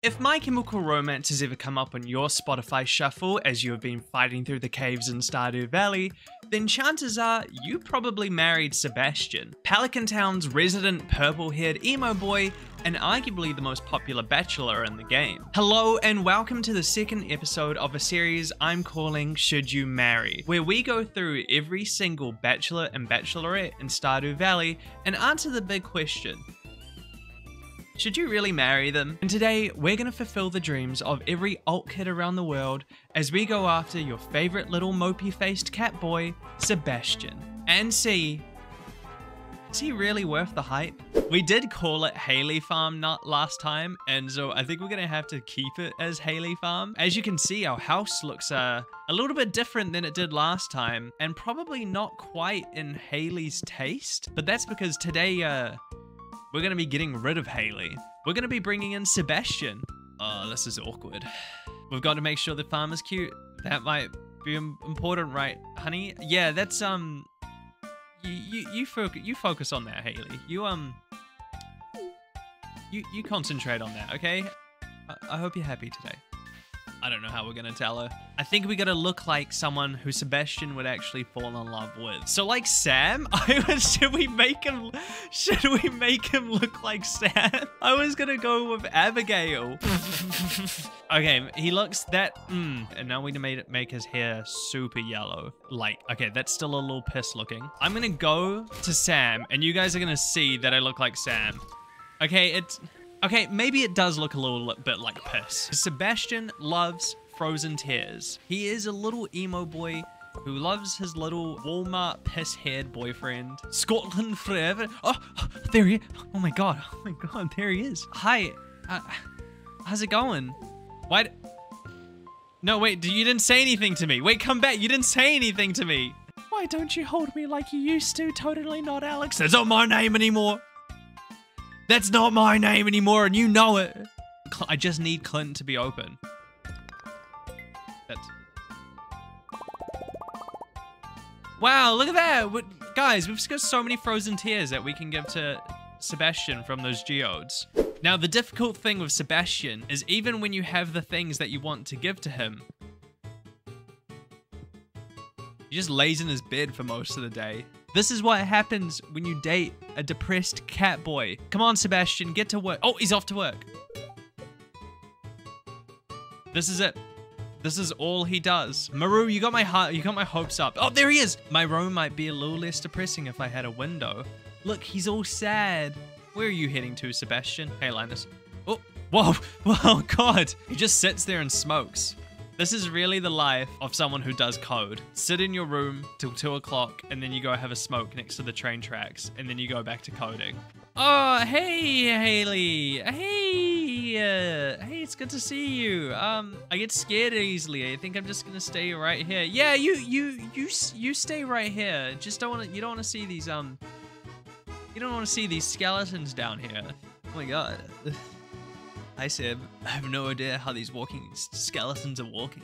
If My Chemical Romance has ever come up on your Spotify shuffle as you have been fighting through the caves in Stardew Valley, then chances are you probably married Sebastian, Pelican Town's resident purple-haired emo boy and arguably the most popular bachelor in the game. Hello and welcome to the second episode of a series I'm calling Should You Marry, where we go through every single bachelor and bachelorette in Stardew Valley and answer the big question, should you really marry them? And today, we're gonna fulfill the dreams of every alt kid around the world as we go after your favorite little mopey faced cat boy, Sebastian, and see is he really worth the hype? We did call it Haley Farm not last time, and so I think we're gonna have to keep it as Haley Farm. As you can see, our house looks uh, a little bit different than it did last time, and probably not quite in Haley's taste, but that's because today, uh, we're going to be getting rid of Haley. We're going to be bringing in Sebastian. Oh, this is awkward. We've got to make sure the farm is cute. That might be important, right, honey? Yeah, that's, um... You, you, you, focus, you focus on that, Haley. You, um... You, you concentrate on that, okay? I, I hope you're happy today. I don't know how we're gonna tell her. I think we gotta look like someone who Sebastian would actually fall in love with. So like Sam, I was, should we make him, should we make him look like Sam? I was gonna go with Abigail. okay, he looks that, mm, and now we made it make his hair super yellow. Like, okay, that's still a little piss looking. I'm gonna go to Sam, and you guys are gonna see that I look like Sam. Okay, it's, Okay, maybe it does look a little bit like piss. Sebastian loves frozen tears. He is a little emo boy who loves his little Walmart piss-haired boyfriend. Scotland forever. Oh, there he is. Oh my god. Oh my god, there he is. Hi. Uh, how's it going? Why? No, wait, you didn't say anything to me. Wait, come back. You didn't say anything to me. Why don't you hold me like you used to? Totally not Alex. That's not my name anymore. That's not my name anymore, and you know it. I just need Clinton to be open. That's... Wow, look at that! Guys, we've got so many frozen tears that we can give to Sebastian from those geodes. Now, the difficult thing with Sebastian is even when you have the things that you want to give to him, he just lays in his bed for most of the day. This is what happens when you date a depressed cat boy. Come on, Sebastian, get to work. Oh, he's off to work. This is it. This is all he does. Maru, you got my heart, you got my hopes up. Oh, there he is. My room might be a little less depressing if I had a window. Look, he's all sad. Where are you heading to, Sebastian? Hey, Linus. Oh, whoa, whoa, God. He just sits there and smokes. This is really the life of someone who does code. Sit in your room till 2 o'clock and then you go have a smoke next to the train tracks and then you go back to coding. Oh, hey, Haley. Hey, uh, hey, it's good to see you. Um, I get scared easily. I think I'm just gonna stay right here. Yeah, you, you, you, you stay right here. Just don't want to. You don't want to see these. Um, you don't want to see these skeletons down here. Oh my god. Hi, Sib. I have no idea how these walking skeletons are walking.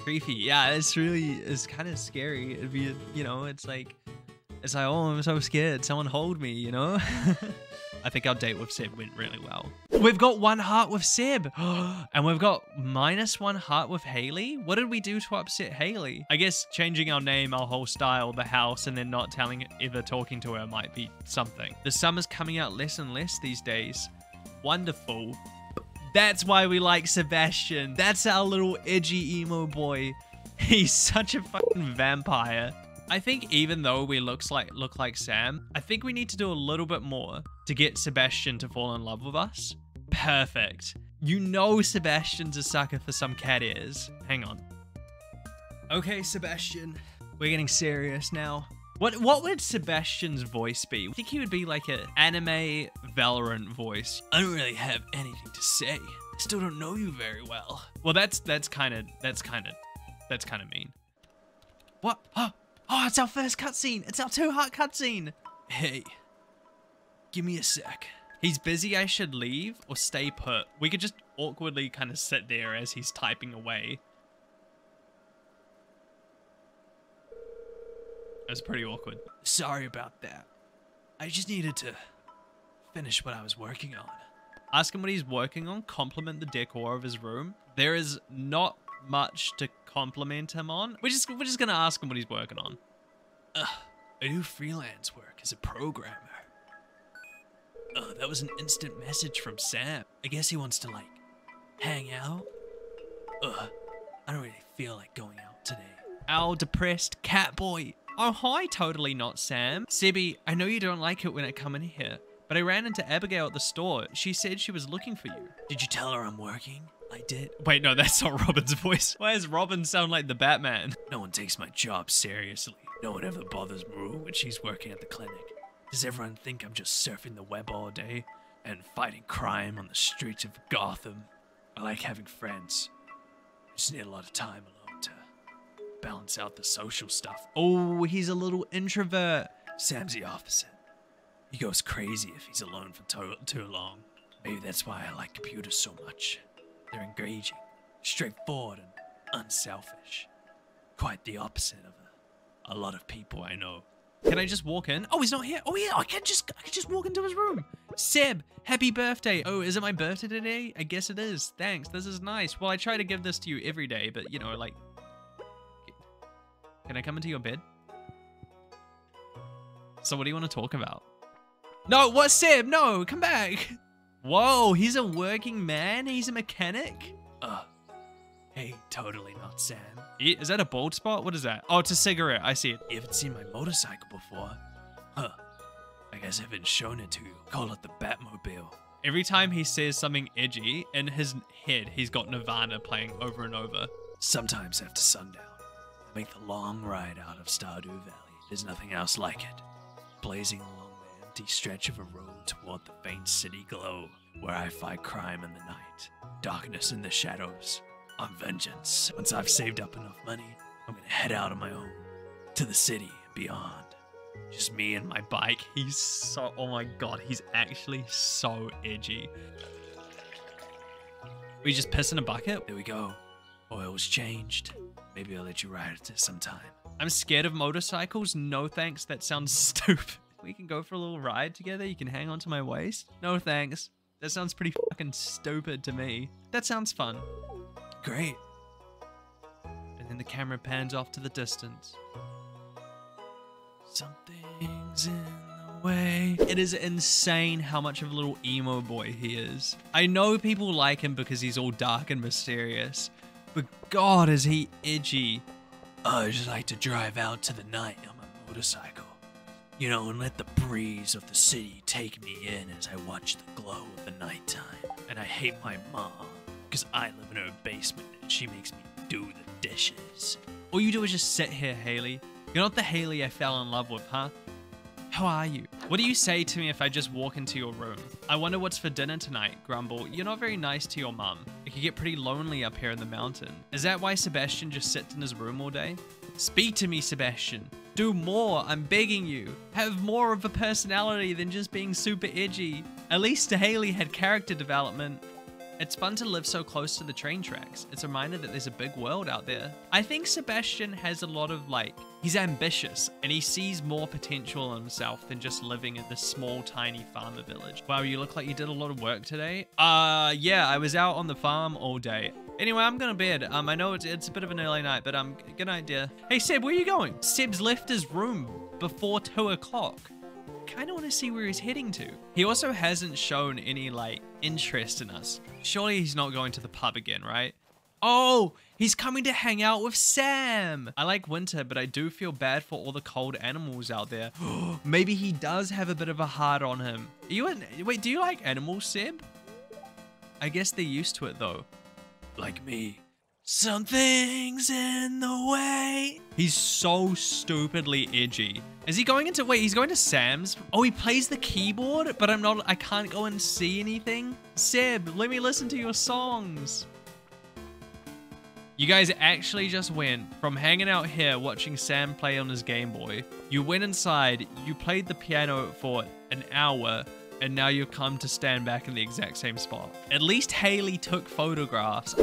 Creepy. Yeah, it's really, it's kind of scary. It'd be, you know, it's like, it's like, oh, I'm so scared. Someone hold me, you know? I think our date with Sib went really well. We've got one heart with Sib. and we've got minus one heart with Haley. What did we do to upset Haley? I guess changing our name, our whole style, the house, and then not telling ever talking to her might be something. The summer's coming out less and less these days. Wonderful. That's why we like Sebastian. That's our little edgy emo boy. He's such a fucking vampire. I think even though we looks like look like Sam, I think we need to do a little bit more to get Sebastian to fall in love with us. Perfect. You know Sebastian's a sucker for some cat ears. Hang on. Okay, Sebastian. We're getting serious now. What what would Sebastian's voice be? I think he would be like an anime Valorant voice. I don't really have anything to say. I still don't know you very well. Well, that's that's kind of that's kind of that's kind of mean. What? Oh, oh, it's our first cutscene. It's our two heart cutscene. Hey, give me a sec. He's busy. I should leave or stay put. We could just awkwardly kind of sit there as he's typing away. That's pretty awkward. Sorry about that. I just needed to finish what I was working on. Ask him what he's working on, compliment the decor of his room. There is not much to compliment him on. We're just, we're just gonna ask him what he's working on. Ugh, I do freelance work as a programmer. Ugh, that was an instant message from Sam. I guess he wants to, like, hang out. Ugh, I don't really feel like going out today. Ow, depressed cat boy. Oh, hi, totally not Sam. Sebby, I know you don't like it when I come in here, but I ran into Abigail at the store. She said she was looking for you. Did you tell her I'm working? I did. Wait, no, that's not Robin's voice. Why does Robin sound like the Batman? No one takes my job seriously. No one ever bothers Maru when she's working at the clinic. Does everyone think I'm just surfing the web all day and fighting crime on the streets of Gotham? I like having friends. I just need a lot of time alone balance out the social stuff. Oh, he's a little introvert. Sam's the opposite. He goes crazy if he's alone for too, too long. Maybe that's why I like computers so much. They're engaging, straightforward, and unselfish. Quite the opposite of a, a lot of people I know. Can I just walk in? Oh, he's not here. Oh yeah, I can just I can just walk into his room. Seb, happy birthday. Oh, is it my birthday today? I guess it is. Thanks. This is nice. Well, I try to give this to you every day, but you know, like Can I come into your bed? So what do you want to talk about? No, what Seb? No, come back. Whoa, he's a working man? He's a mechanic? Uh, hey, totally not Sam. Is that a bald spot? What is that? Oh, it's a cigarette. I see it. You haven't seen my motorcycle before? Huh. I guess I haven't shown it to you. Call it the Batmobile. Every time he says something edgy, in his head, he's got Nirvana playing over and over. Sometimes after sundown, make the long ride out of Stardew Valley. There's nothing else like it. Blazing along the empty stretch of a road toward the faint city glow, where I fight crime in the night, darkness in the shadows, on vengeance. Once I've saved up enough money, I'm gonna head out on my own to the city and beyond. Just me and my bike. He's so, oh my god, he's actually so edgy. We just piss in a bucket? There we go. Oil's changed. Maybe I'll let you ride it sometime. I'm scared of motorcycles. No thanks. That sounds stupid. We can go for a little ride together. You can hang onto my waist. No thanks. That sounds pretty fucking stupid to me. That sounds fun. Great. And then the camera pans off to the distance. Something's in the way. It is insane how much of a little emo boy he is. I know people like him because he's all dark and mysterious, but God, is he edgy. I just like to drive out to the night on my motorcycle. You know, and let the breeze of the city take me in as I watch the glow of the nighttime. And I hate my mom, because I live in her basement and she makes me do the dishes. All you do is just sit here, Haley. You're not the Haley I fell in love with, huh? How are you? What do you say to me if I just walk into your room? I wonder what's for dinner tonight, Grumble. You're not very nice to your mum. It get pretty lonely up here in the mountain. Is that why Sebastian just sits in his room all day? Speak to me, Sebastian. Do more, I'm begging you. Have more of a personality than just being super edgy. At least Haley had character development. It's fun to live so close to the train tracks. It's a reminder that there's a big world out there. I think Sebastian has a lot of like, he's ambitious and he sees more potential in himself than just living in this small, tiny farmer village. Wow, you look like you did a lot of work today. Uh, yeah, I was out on the farm all day. Anyway, I'm going to bed. Um, I know it's, it's a bit of an early night, but um, good night, dear. Hey, Seb, where are you going? Seb's left his room before two o'clock kind of want to see where he's heading to. He also hasn't shown any like interest in us. Surely he's not going to the pub again, right? Oh, he's coming to hang out with Sam. I like winter, but I do feel bad for all the cold animals out there. Maybe he does have a bit of a heart on him. Are you in, wait, do you like animals, Seb? I guess they're used to it though. Like me. Something's in the way. He's so stupidly edgy. Is he going into, wait, he's going to Sam's? Oh, he plays the keyboard, but I'm not, I can't go and see anything. Seb, let me listen to your songs. You guys actually just went from hanging out here watching Sam play on his Game Boy. You went inside, you played the piano for an hour, and now you've come to stand back in the exact same spot. At least Haley took photographs.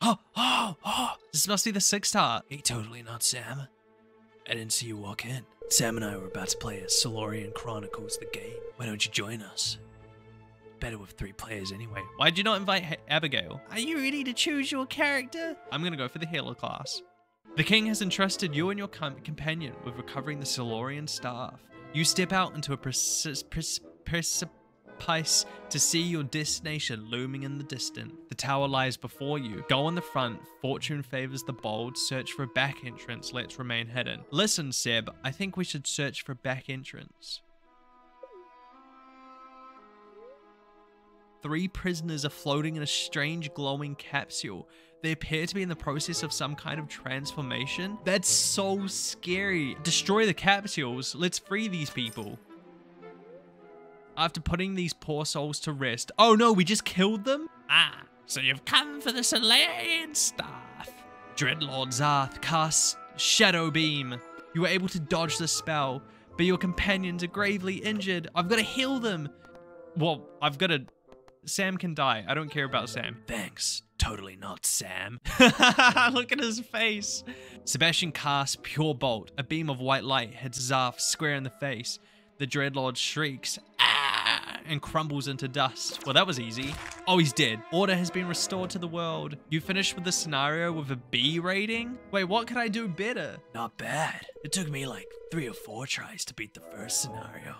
Oh, oh, oh, this must be the sixth heart. Hey, totally not Sam. I didn't see you walk in. Sam and I were about to play a Solarian Chronicles the game. Why don't you join us? better with three players anyway. Why'd you not invite H- Abigail? Are you ready to choose your character? I'm gonna go for the healer class. The king has entrusted you and your com- companion with recovering the Solarian staff. You step out into a precipice precipice to see your destination looming in the distance. The tower lies before you. Go on the front. Fortune favors the bold. Search for a back entrance. Let's remain hidden. Listen, Seb. I think we should search for a back entrance. Three prisoners are floating in a strange glowing capsule. They appear to be in the process of some kind of transformation. That's so scary. Destroy the capsules. Let's free these people. After putting these poor souls to rest. Oh no, we just killed them? Ah, so you've come for the Solarian staff. Dreadlord Zarth casts Shadow Beam. You were able to dodge the spell, but your companions are gravely injured. I've got to heal them. Well, I've got to Sam can die. I don't care about Sam. Thanks. Totally not Sam. Look at his face. Sebastian casts Pure Bolt. A beam of white light hits Zarth square in the face. The Dreadlord shrieks, and crumbles into dust. Well, that was easy. Oh, he's dead. Order has been restored to the world. You finished with the scenario with a B rating? Wait, what could I do better? Not bad. It took me like three or four tries to beat the first scenario.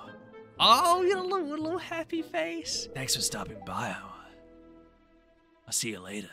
Oh, you got a little, little happy face. Thanks for stopping by. I'll see you later.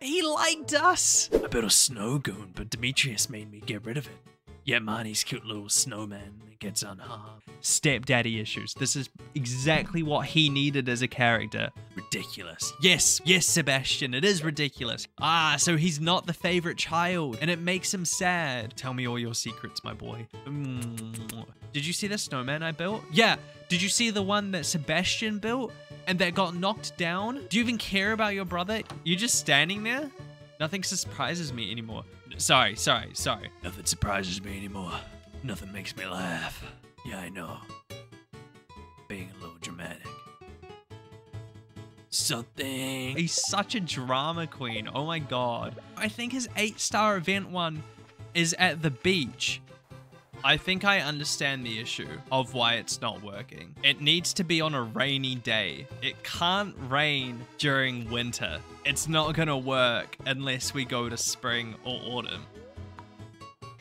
He liked us. I built a snow goon, but Demetrius made me get rid of it. Yet Marnie's cute little snowman gets unharmed. Stepdaddy issues. This is exactly what he needed as a character. Ridiculous. Yes, yes, Sebastian, it is ridiculous. Ah, so he's not the favorite child, and it makes him sad. Tell me all your secrets, my boy. Mm. Did you see the snowman I built? Yeah. Did you see the one that Sebastian built and that got knocked down? Do you even care about your brother? You're just standing there? Nothing surprises me anymore. Sorry, sorry, sorry. Nothing surprises me anymore. Nothing makes me laugh. Yeah, I know. Being a little dramatic. Something. He's such a drama queen. Oh my god. I think his eight star event one is at the beach. I think I understand the issue of why it's not working. It needs to be on a rainy day. It can't rain during winter. It's not gonna work unless we go to spring or autumn.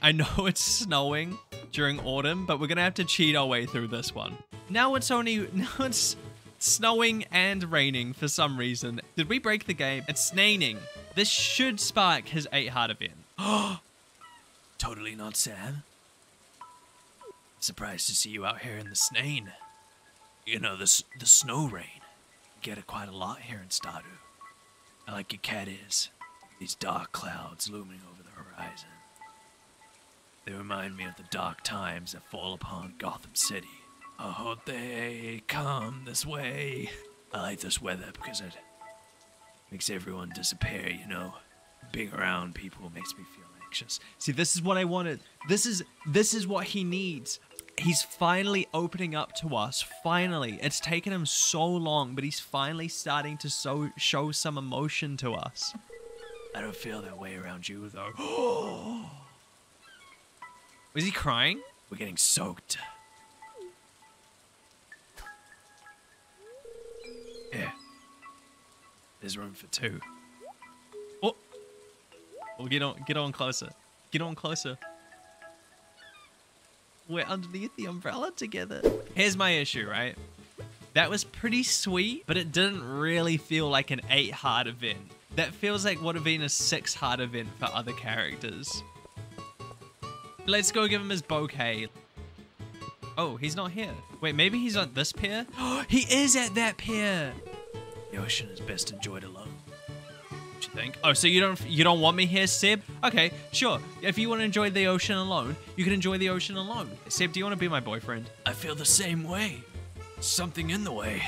I know it's snowing during autumn, but we're gonna have to cheat our way through this one. Now it's only, now it's snowing and raining for some reason. Did we break the game? It's snaining. This should spark his 8 heart event. Totally not Sam. Surprised to see you out here in the snain. You know, the, the snow rain. Get it quite a lot here in Stardew. I like your cat is. These dark clouds looming over the horizon. They remind me of the dark times that fall upon Gotham City. I hope they come this way. I like this weather because it makes everyone disappear, you know? Being around people makes me feel anxious. See, this is what I wanted. This is this is what he needs he's finally opening up to us. Finally. It's taken him so long, but he's finally starting to so, show some emotion to us. I don't feel that way around you, though. Was he crying? We're getting soaked. Yeah. There's room for two. Oh! Well, get on, get on closer. Get on closer. We're underneath the umbrella together. Here's my issue, right? That was pretty sweet, but it didn't really feel like an 8 heart event. That feels like would have been a 6 heart event for other characters. Let's go give him his bouquet. Oh, he's not here. Wait, maybe he's at this pier? he is at that pier! The ocean is best enjoyed alone think. Oh, so you don't you don't want me here, Seb? Okay, sure. If you want to enjoy the ocean alone, you can enjoy the ocean alone. Seb, do you want to be my boyfriend? I feel the same way. Something in the way.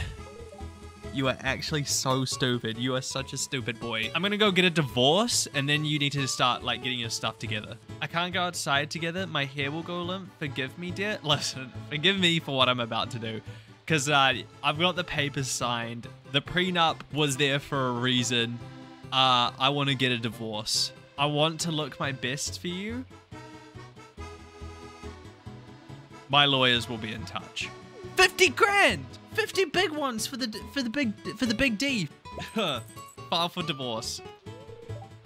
You are actually so stupid. You are such a stupid boy. I'm gonna go get a divorce and then you need to start like getting your stuff together. I can't go outside together. My hair will go limp. Forgive me, dear. Listen, forgive me for what I'm about to do. Because uh, I've got the papers signed. The prenup was there for a reason uh, I want to get a divorce. I want to look my best for you. My lawyers will be in touch. 50 grand! 50 big ones for the for the big for the big D. File for divorce.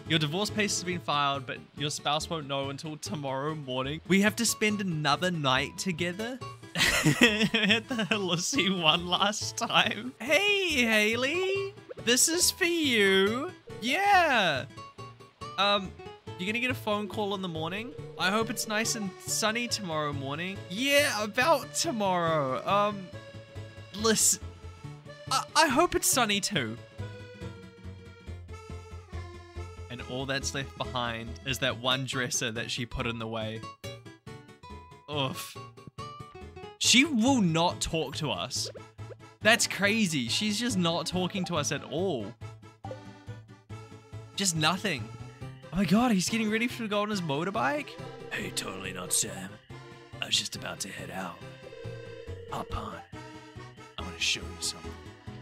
Your divorce papers have been filed, but your spouse won't know until tomorrow morning. We have to spend another night together. Hit the Lucy one last time. Hey, Haley. This is for you. Yeah. Um, you're gonna get a phone call in the morning. I hope it's nice and sunny tomorrow morning. Yeah, about tomorrow. Um, listen. I, I hope it's sunny too. And all that's left behind is that one dresser that she put in the way. Oof. She will not talk to us. That's crazy. She's just not talking to us at all. Just nothing. Oh my god, he's getting ready to go on his motorbike? Hey, totally not Sam. I was just about to head out. Hop on. I want to show you something.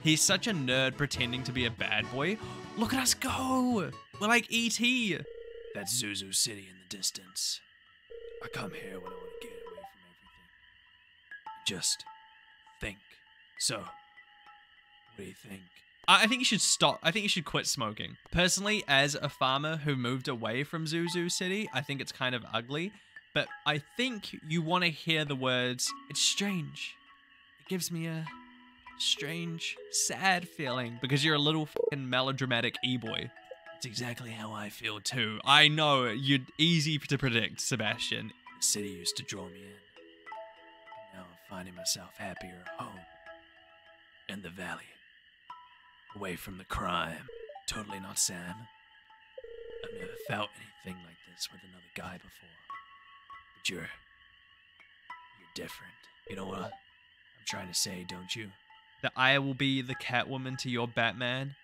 He's such a nerd pretending to be a bad boy. Look at us go! We're like E.T. That's Zuzu City in the distance. I come here when I want to get away from everything. Just think. So, what do you think? I think you should stop. I think you should quit smoking. Personally, as a farmer who moved away from Zuzu City, I think it's kind of ugly. But I think you want to hear the words, it's strange. It gives me a strange, sad feeling because you're a little fucking melodramatic e-boy. It's exactly how I feel too. Too. I know, you're easy to predict, Sebastian. The city used to draw me in. Now I'm finding myself happier at home. In the valley. Away from the crime. Totally not Sam. I've never felt anything like this with another guy before. But you're. You're different. You know what I'm trying to say, don't you? That I will be the Catwoman to your Batman.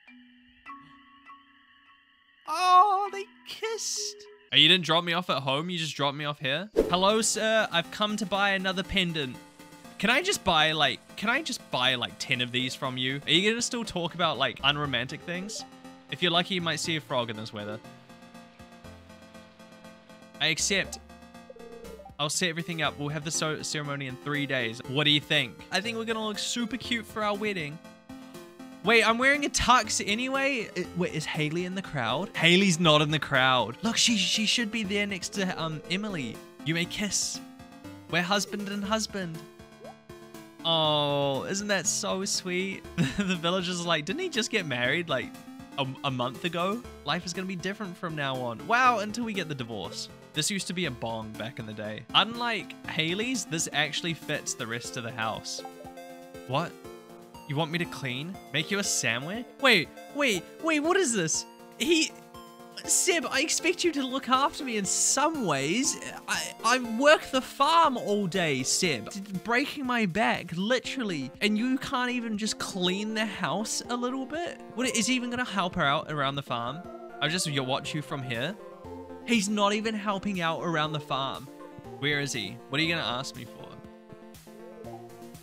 Oh, they kissed. Oh, you didn't drop me off at home, you just dropped me off here? Hello, sir. I've come to buy another pendant. Can I just buy like, can I just buy like 10 of these from you? Are you gonna still talk about like unromantic things? If you're lucky, you might see a frog in this weather. I accept. I'll set everything up. We'll have the so ceremony in three days. What do you think? I think we're gonna look super cute for our wedding. Wait, I'm wearing a tux anyway. Wait, is Haley in the crowd? Haley's not in the crowd. Look, she she should be there next to um Emily. You may kiss. We're husband and husband. Oh, isn't that so sweet? the villagers are like, didn't he just get married like a, a month ago? Life is gonna be different from now on. Wow, until we get the divorce. This used to be a bong back in the day. Unlike Haley's, this actually fits the rest of the house. What? You want me to clean? Make you a sandwich? Wait, wait, wait, what is this? He... Seb, I expect you to look after me in some ways. I, I work the farm all day, Seb. Breaking my back, literally. And you can't even just clean the house a little bit? What, is he even gonna help her out around the farm? I'll just watch you from here. He's not even helping out around the farm. Where is he? What are you gonna ask me for?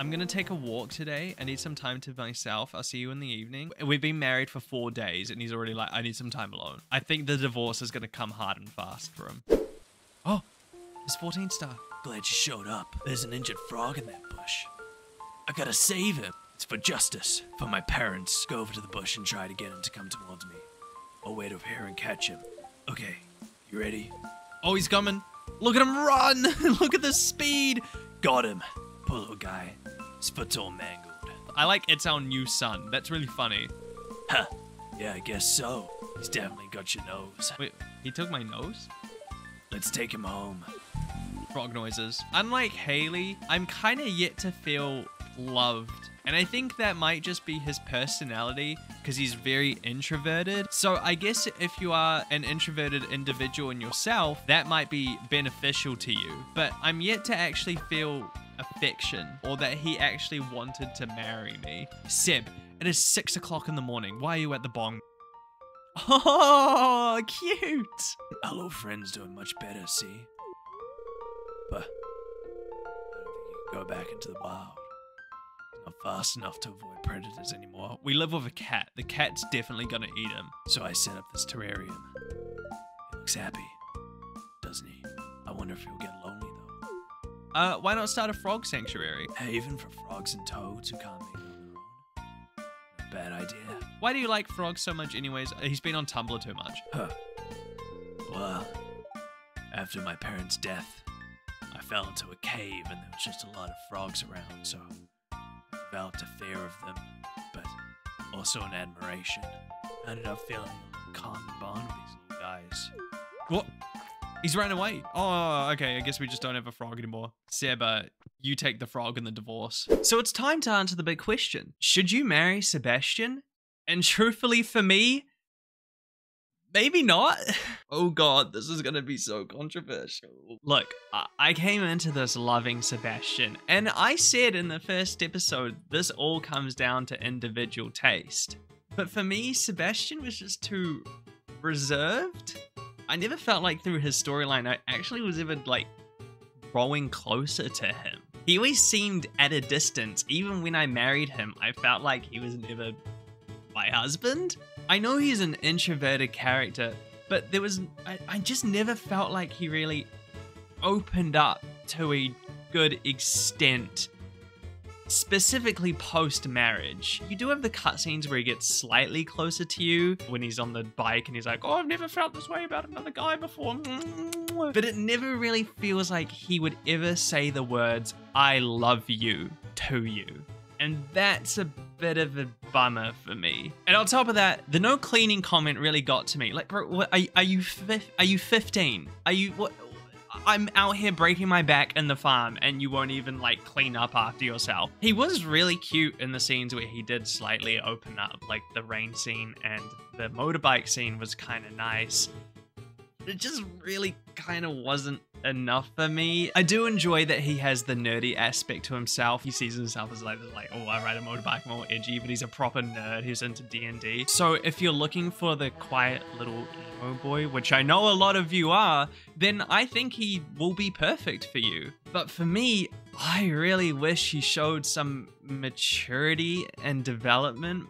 I'm gonna take a walk today. I need some time to myself. I'll see you in the evening. We've been married for four days, and he's already like, I need some time alone. I think the divorce is gonna come hard and fast for him. Oh, it's 14 star. Glad you showed up. There's an injured frog in that bush. I gotta save him. It's for justice. For my parents. Go over to the bush and try to get him to come towards me. I'll wait over here and catch him. Okay, you ready? Oh, he's coming. Look at him run. Look at the speed. Got him. Little guy. His foot's all mangled. I like it's our new son. That's really funny. Huh. Yeah, I guess so. He's definitely got your nose. Wait, he took my nose? Let's take him home. Frog noises. Unlike Haley, I'm kind of yet to feel loved. And I think that might just be his personality because he's very introverted. So I guess if you are an introverted individual in yourself, that might be beneficial to you. But I'm yet to actually feel affection or that he actually wanted to marry me. Seb, it is six o'clock in the morning. Why are you at the bong? Oh, cute. Hello, friend's doing much better, see? But I don't think you can go back into the wild. Not fast enough to avoid predators anymore. We live with a cat. The cat's definitely gonna eat him. So I set up this terrarium. He looks happy, doesn't he? I wonder if he'll get. Uh, why not start a frog sanctuary? Haven for frogs and toads who can't make it on their own. Bad idea. Why do you like frogs so much, anyways? He's been on Tumblr too much. Huh. Well, after my parents' death, I fell into a cave and there was just a lot of frogs around, so I developed a fear of them, but also an admiration. I ended up feeling a common bond with these little guys. What? He's ran away. Oh, okay. I guess we just don't have a frog anymore. Seba, you take the frog in the divorce. So it's time to answer the big question. Should you marry Sebastian? And truthfully, for me, maybe not. Oh god, this is gonna be so controversial. Look, I, I came into this loving Sebastian, and I said in the first episode, this all comes down to individual taste. But for me, Sebastian was just too reserved. I never felt like through his storyline, I actually was ever like growing closer to him. He always seemed at a distance. Even when I married him, I felt like he was never my husband. I know he's an introverted character, but there was I, I just never felt like he really opened up to a good extent specifically post marriage. You do have the cutscenes where he gets slightly closer to you when he's on the bike and he's like, Oh, I've never felt this way about another guy before. But it never really feels like he would ever say the words, I love you to you. And that's a bit of a bummer for me. And on top of that, the no cleaning comment really got to me. Like, bro, what, are, are you fif- are you 15? Are you what? I'm out here breaking my back in the farm and you won't even like clean up after yourself. He was really cute in the scenes where he did slightly open up, like the rain scene and the motorbike scene was kind of nice. It just really kind of wasn't enough for me. I do enjoy that he has the nerdy aspect to himself. He sees himself as like, like oh, I ride a motorbike more edgy, but he's a proper nerd who's into D&D. So if you're looking for the quiet little emo boy, which I know a lot of you are, then I think he will be perfect for you. But for me, I really wish he showed some maturity and development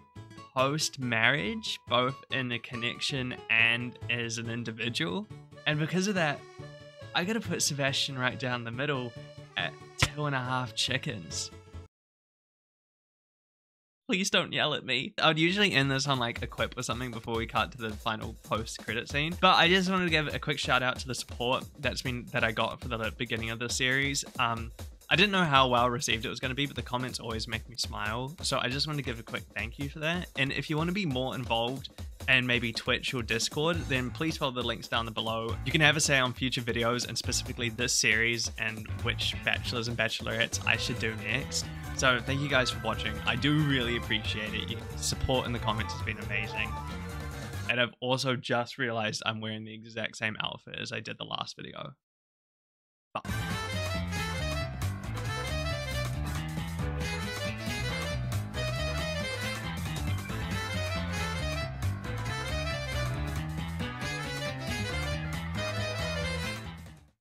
post marriage, both in a connection and as an individual. And because of that, I gotta put Sebastian right down the middle at two and a half chickens. Please don't yell at me. I would usually end this on like a quip or something before we cut to the final post credit scene. But I just wanted to give a quick shout out to the support that's been that I got for the beginning of the series. Um, I didn't know how well received it was going to be, but the comments always make me smile. So I just want to give a quick thank you for that. And if you want to be more involved and maybe Twitch or Discord, then please follow the links down below. You can have a say on future videos and specifically this series and which bachelors and bachelorettes I should do next. So thank you guys for watching. I do really appreciate it. Your support in the comments has been amazing. And I've also just realized I'm wearing the exact same outfit as I did the last video. Bye.